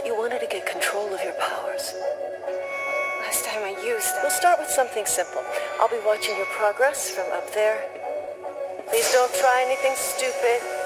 You wanted to get control of your powers. Last time I used them. We'll start with something simple. I'll be watching your progress from up there. Please don't try anything stupid.